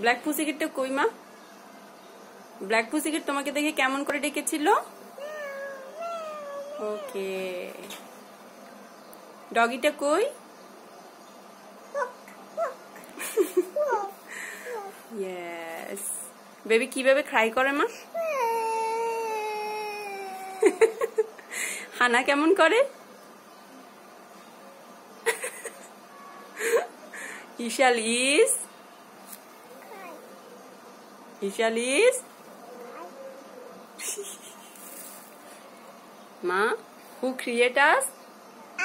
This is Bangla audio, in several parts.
ব্ল্যাক পুসিকিটটা কই, মা? ব্ল্যাক পুসিকিট তোমাকে দেখে কেমন করে ডেকেছিল? ওকে ডগিটা কই? ইয়েস বেবি কীভাবে ক্রাই করে, মা? হানা কেমন করে? ইশাল ইস ইশাল ইস মা who create us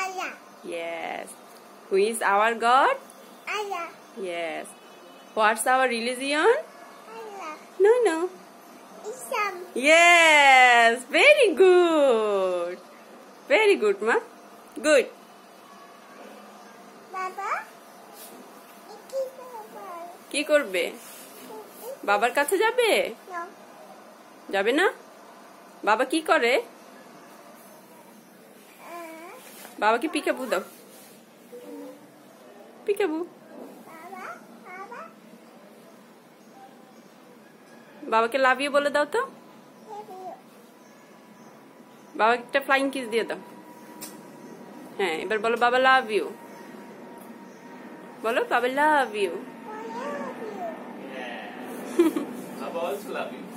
Allah, yes who is our god Allah, yes what's our religion Allah. no no Islam, yes very good very good ma good. Baba. কি করবে বাবার কাছে যাবে? যাবে না? বাবা কি করে? Uh, বাবাকে পিকাবু দাও। পিকাবু. বাবাকে লাভ ইউ বলে দাও তো. বাবাকে একটা ফ্লাইং কিস দিয়ে দাও। হ্যাঁ এবার বলো বাবা লাভ ইউ বলো বাবা লাভ ইউ अब ऑल्सो लव यू